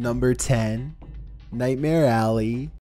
Number 10, Nightmare Alley.